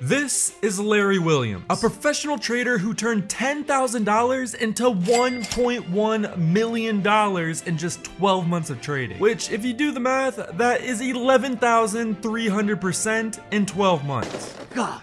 This is Larry Williams, a professional trader who turned $10,000 into $1.1 million in just 12 months of trading. Which, if you do the math, that is 11,300% in 12 months. God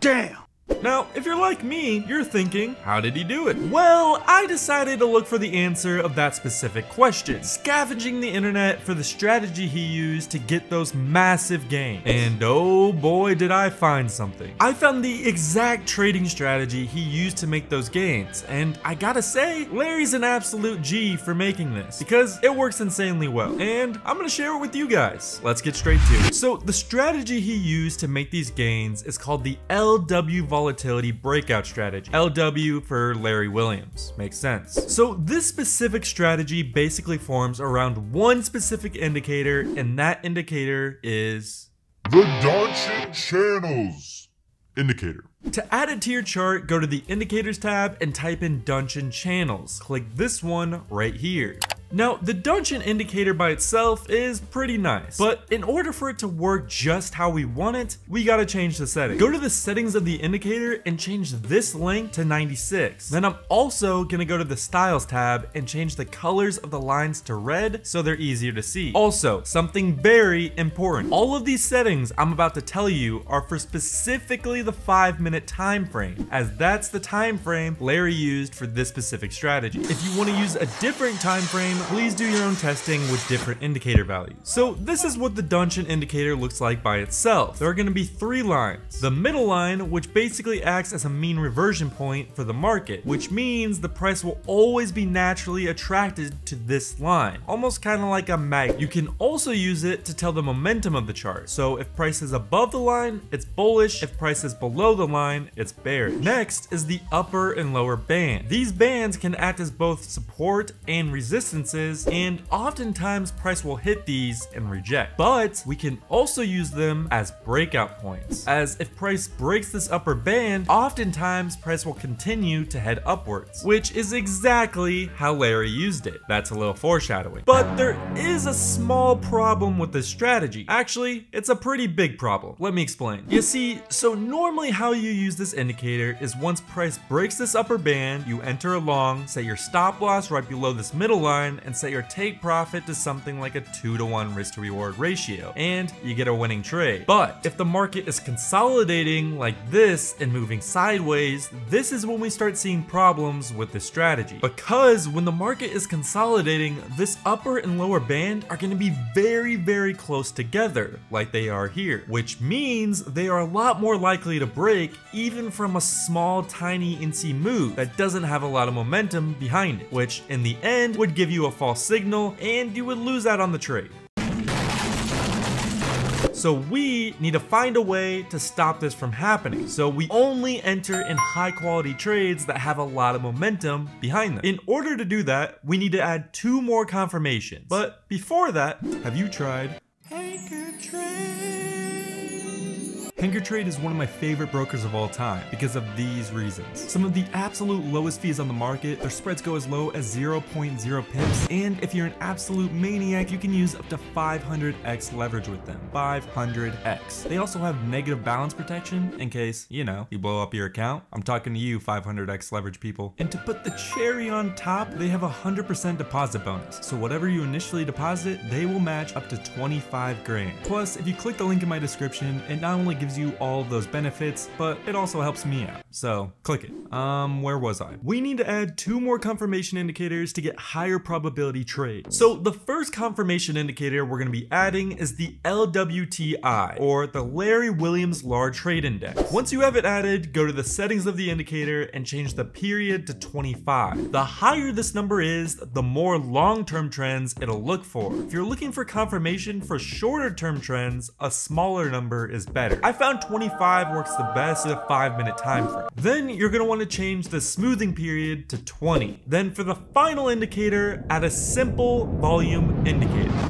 damn. Now, if you're like me, you're thinking, how did he do it? Well, I decided to look for the answer of that specific question, scavenging the internet for the strategy he used to get those massive gains. And oh boy did I find something. I found the exact trading strategy he used to make those gains, and I gotta say, Larry's an absolute G for making this, because it works insanely well, and I'm gonna share it with you guys. Let's get straight to it. So, the strategy he used to make these gains is called the LW volatility breakout strategy. LW for Larry Williams. Makes sense. So this specific strategy basically forms around one specific indicator and that indicator is the Donchian Channels indicator. To add it to your chart, go to the indicators tab and type in Donchian Channels. Click this one right here. Now, the Donchian indicator by itself is pretty nice, but in order for it to work just how we want it, we gotta change the setting. Go to the settings of the indicator and change this length to 96. Then I'm also gonna go to the styles tab and change the colors of the lines to red so they're easier to see. Also, something very important. All of these settings I'm about to tell you are for specifically the 5 minute time frame, as that's the time frame Larry used for this specific strategy. If you want to use a different time frame, please do your own testing with different indicator values. So this is what the Donchian indicator looks like by itself. There are going to be three lines. The middle line, which basically acts as a mean reversion point for the market, which means the price will always be naturally attracted to this line, almost kind of like a magnet. You can also use it to tell the momentum of the chart. So if price is above the line, it's bullish. If price is below the line, it's bearish. Next is the upper and lower band. These bands can act as both support and resistance and oftentimes price will hit these and reject. But we can also use them as breakout points, as if price breaks this upper band, oftentimes price will continue to head upwards, which is exactly how Larry used it. That's a little foreshadowing. But there is a small problem with this strategy. Actually, it's a pretty big problem. Let me explain. You see, so normally how you use this indicator is once price breaks this upper band, you enter a long, set your stop loss right below this middle line, and set your take profit to something like a 2 to 1 risk to reward ratio, and you get a winning trade. But if the market is consolidating like this and moving sideways, this is when we start seeing problems with this strategy. Because when the market is consolidating, this upper and lower band are going to be very, very close together, like they are here, which means they are a lot more likely to break even from a small, tiny NC move that doesn't have a lot of momentum behind it, which in the end would give you a false signal and you would lose out on the trade. So we need to find a way to stop this from happening. So we only enter in high quality trades that have a lot of momentum behind them. In order to do that, we need to add two more confirmations. But before that, have you tried Trade? Trade is one of my favorite brokers of all time because of these reasons. Some of the absolute lowest fees on the market, their spreads go as low as 0.0 pips, and if you're an absolute maniac, you can use up to 500x leverage with them. 500x. They also have negative balance protection in case, you know, you blow up your account. I'm talking to you 500x leverage people. And to put the cherry on top, they have a 100% deposit bonus. So whatever you initially deposit, they will match up to 25 grand. Plus, if you click the link in my description, it not only gives you all of those benefits, but it also helps me out. So click it. Um, where was I? We need to add two more confirmation indicators to get higher probability trades. So the first confirmation indicator we're gonna be adding is the LWTI, or the Larry Williams Large Trade Index. Once you have it added, go to the settings of the indicator and change the period to 25. The higher this number is, the more long-term trends it'll look for. If you're looking for confirmation for shorter term trends, a smaller number is better. I found 25 works the best at a 5 minute time frame. Then you're going to want to change the smoothing period to 20. Then for the final indicator, add a simple volume indicator.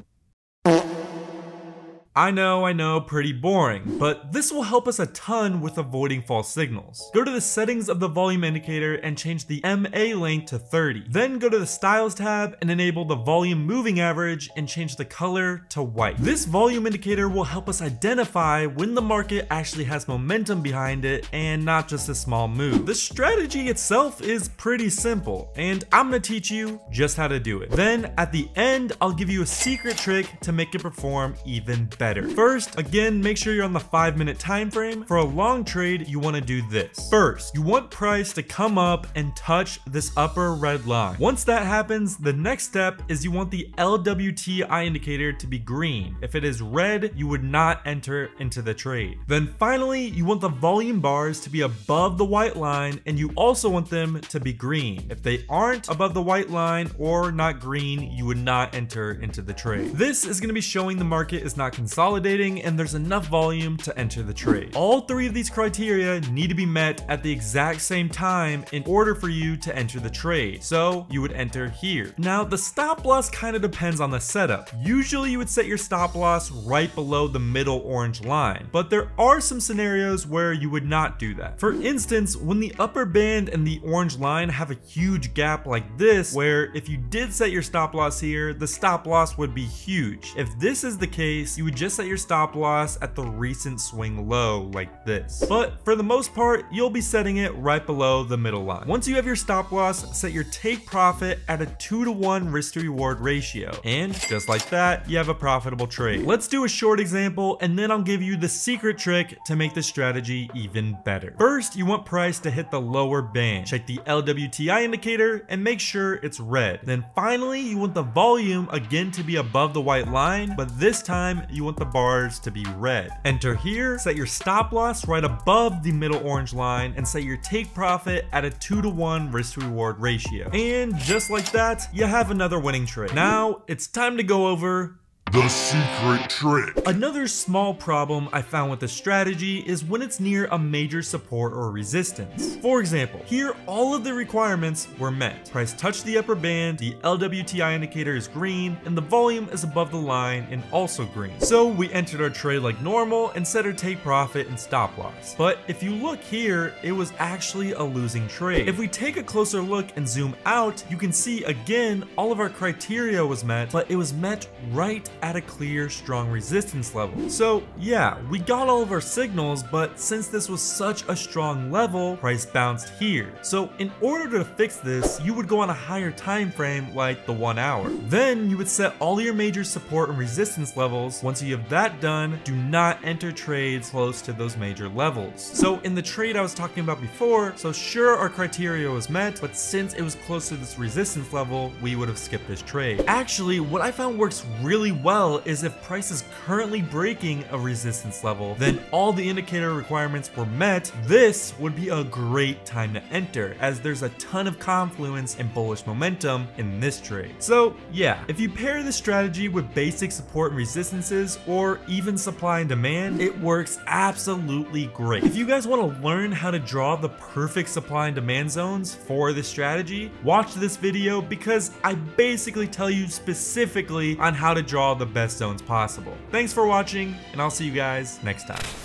I know, I know, pretty boring, but this will help us a ton with avoiding false signals. Go to the settings of the volume indicator and change the MA length to 30. Then go to the styles tab and enable the volume moving average and change the color to white. This volume indicator will help us identify when the market actually has momentum behind it and not just a small move. The strategy itself is pretty simple and I'm gonna teach you just how to do it. Then at the end, I'll give you a secret trick to make it perform even better. First, again, make sure you're on the five minute time frame. For a long trade, you wanna do this. First, you want price to come up and touch this upper red line. Once that happens, the next step is you want the LWTI indicator to be green. If it is red, you would not enter into the trade. Then finally, you want the volume bars to be above the white line and you also want them to be green. If they aren't above the white line or not green, you would not enter into the trade. This is going to be showing the market is not consolidating and there's enough volume to enter the trade. All three of these criteria need to be met at the exact same time in order for you to enter the trade. So you would enter here. Now the stop loss kind of depends on the setup. Usually you would set your stop loss right below the middle orange line, but there are some scenarios where you would not do that. For instance, when the upper band and the orange line have a huge gap like this, where if you did set your stop loss here, the stop loss would be huge. If this is the case, you would just set your stop loss at the recent swing low like this. But for the most part, you'll be setting it right below the middle line. Once you have your stop loss, set your take profit at a 2 to 1 risk to reward ratio. And just like that, you have a profitable trade. Let's do a short example and then I'll give you the secret trick to make the strategy even better. First, you want price to hit the lower band. Check the LWTI indicator and make sure it's red. Then finally, you want the volume again to be above the white line, but this time you want the bars to be red. Enter here, set your stop loss right above the middle orange line and set your take profit at a 2 to 1 risk reward ratio. And just like that, you have another winning trade. Now, it's time to go over The secret trick. Another small problem I found with the strategy is when it's near a major support or resistance. For example, here all of the requirements were met. Price touched the upper band, the LWTI indicator is green, and the volume is above the line and also green. So we entered our trade like normal and set our take profit and stop loss. But if you look here, it was actually a losing trade. If we take a closer look and zoom out, you can see again all of our criteria was met, but it was met right at a clear, strong resistance level. So yeah, we got all of our signals, but since this was such a strong level, price bounced here. So in order to fix this, you would go on a higher time frame like the one hour. Then you would set all your major support and resistance levels. Once you have that done, do not enter trades close to those major levels. So in the trade I was talking about before, so sure our criteria was met, but since it was close to this resistance level, we would have skipped this trade. Actually, what I found works really well is if price is currently breaking a resistance level, then all the indicator requirements were met, this would be a great time to enter as there's a ton of confluence and bullish momentum in this trade. So yeah, if you pair this strategy with basic support and resistances or even supply and demand, it works absolutely great. If you guys want to learn how to draw the perfect supply and demand zones for this strategy, watch this video because I basically tell you specifically on how to draw the best zones possible. Thanks for watching, and I'll see you guys next time.